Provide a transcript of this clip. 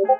you